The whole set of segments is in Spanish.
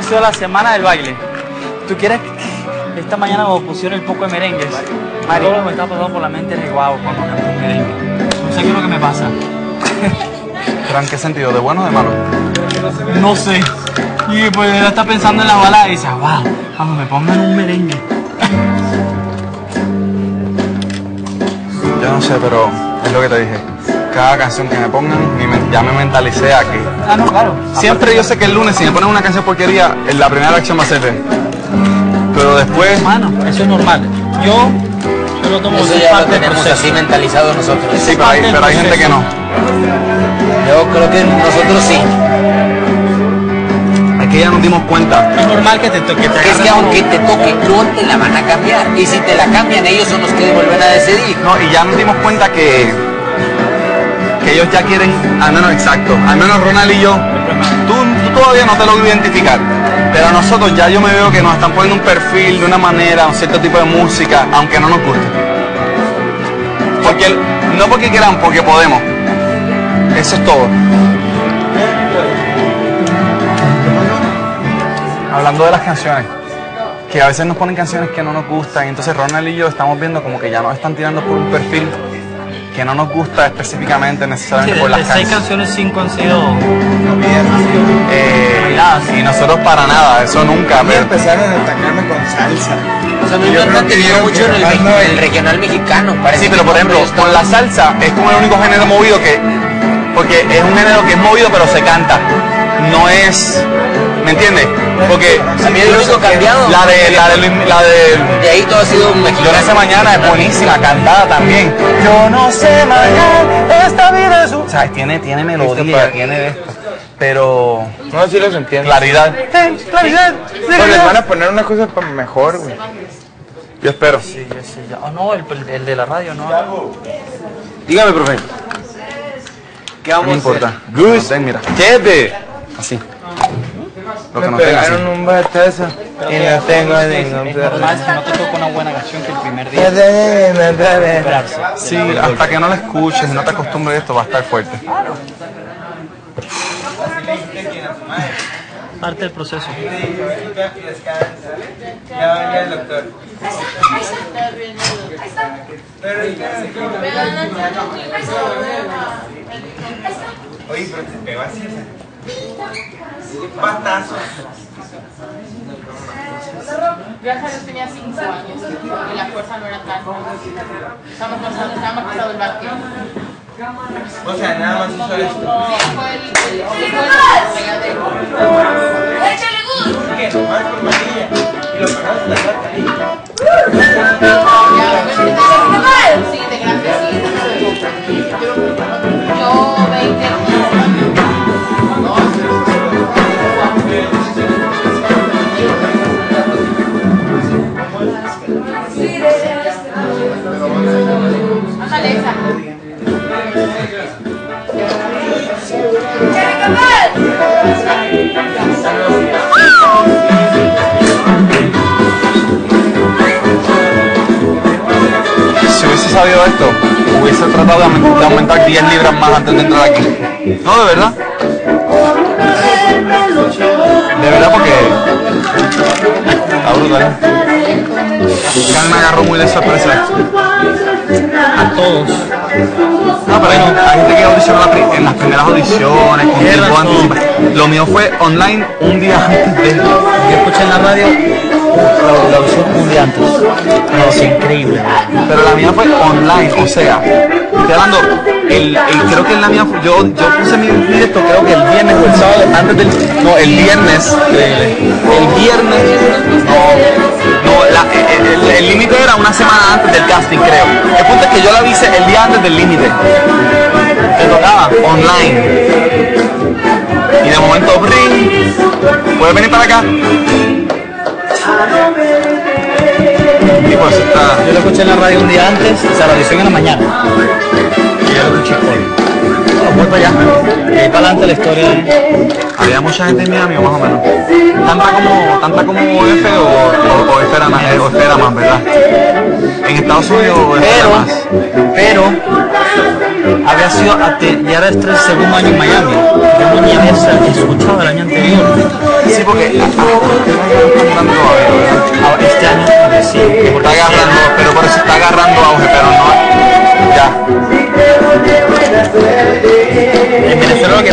sido la semana del baile. ¿Tú quieres que esta mañana me pusieron el poco de merengues? Todo lo que me está pasando por la mente es guau cuando canto un merengue. No sé qué es lo que me pasa. ¿Pero en qué sentido? ¿De bueno o de malo? No sé. Y pues ella está pensando en la balada y dice, wow, cuando me pongan un merengue. Yo no sé, pero es lo que te dije. Cada canción que me pongan, me- ya me mentalicé aquí. Ah, no, claro. Siempre yo sé que el lunes, si me ponen una canción porquería, la primera acción va a ser de. Pero después, Hermano, eso es normal. Yo, yo lo tomo Eso ya lo parte tenemos proceso. así mentalizado nosotros. sí, pero hay, pero gente que no. Yo creo que nosotros sí. Es que ya nos dimos cuenta. Es normal que te toque. te Es que aunque te toque, no te la van a cambiar. Y si te la cambian, ellos son los que vuelven a decidir. No, y ya nos dimos cuenta que ellos ya quieren, al menos exacto, al menos Ronald y yo, tú, tú todavía no te logro identificar, pero a nosotros ya yo me veo que nos están poniendo un perfil de una manera, un cierto tipo de música, aunque no nos guste. Porque, no porque quieran, porque podemos. Eso es todo. Hablando de las canciones, que a veces nos ponen canciones que no nos gustan, entonces Ronald y yo estamos viendo como que ya nos están tirando por un perfil que no nos gusta específicamente Sí, necesariamente de, por de las seis canciones. canciones, cinco han sido Eh, bailadas. y nosotros para nada, eso nunca. Y pero- empezaron a atacarme con salsa. O sea, me que yo- mucho en el, regional mexicano. Parece Sí, pero por ejemplo, con la salsa es como el único género movido que. Porque es un género que es movido pero se canta. No es. ¿Me entiendes? Porque. A mí el único cambiado. La de. La de. La de De ahí todo ha sido Yo no mexicano. sé mañana es buenísima, cantada también. Yo no sé mañana, esta vida es un... O sea, tiene, tiene melodía, tiene esto. Pero... No, sí los entiendo. Claridad. Claridad. Pues les van a poner una cosa mejor, güey. Yo espero. Sí, sé, ya. Oh, no, el, el de la radio, no. Dígame, profe. ¿Qué No vamos me a importa. Gus, ven, mira. Quede. Así. Lo que Me no tenga así. pegaron un batazo y no tengo ningún Es normal que no te toca una buena canción que el primer día. Esperarse. Sí, hasta que no la escuches y no te acostumbres a esto va a estar fuerte. Parte del proceso. Ya venía el doctor. Oye, pero te pegó así. Batazo. Gracias a Dios tenía 5 años y la fuerza no era tan. Estamos pasando, estaba pasado el básquet. O sea, nada más hizo esto. Si hubiese sabido esto, hubiese tratado de aumentar, de aumentar 10 libras más antes de entrar aquí. No, de verdad. De verdad porque... Está brutal. Carmen me agarró muy de sorpresa. Todos. No, pero hay, hay gente que audicionó la en las primeras audiciones, con tiempo anticipa- Lo mío fue online un día antes de... Yo escuché en la radio la, la audición un día antes. No, es increíble. Pero la mía fue online, o sea, estoy hablando, el, el- creo que en la mía, yo, yo puse mi directo creo que el viernes o el sábado antes del, no, el viernes, eh, el viernes, no, no, la- el- el límite era una semana antes del casting creo. El punto es que yo la hice el día antes del límite, te tocaba online. Y de momento, ring, ¿puedes venir para acá? Y pues está... Yo lo escuché en la radio un día antes, o sea, la audición en la mañana para allá. Y ahí para adelante la historia. Había mucha gente en Miami, más o menos. Tanta como, tanta como F o, o, eh, o espera más, o espera más, ¿verdad? En Estados Unidos pero, más. Pero había sido hasta ya era el segundo año en Miami. Yo no había escuchado el año anterior. Sí, porque ah, ah,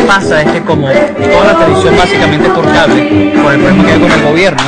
pasa es que como toda la televisión básicamente por cable, por el problema que hay con el gobierno,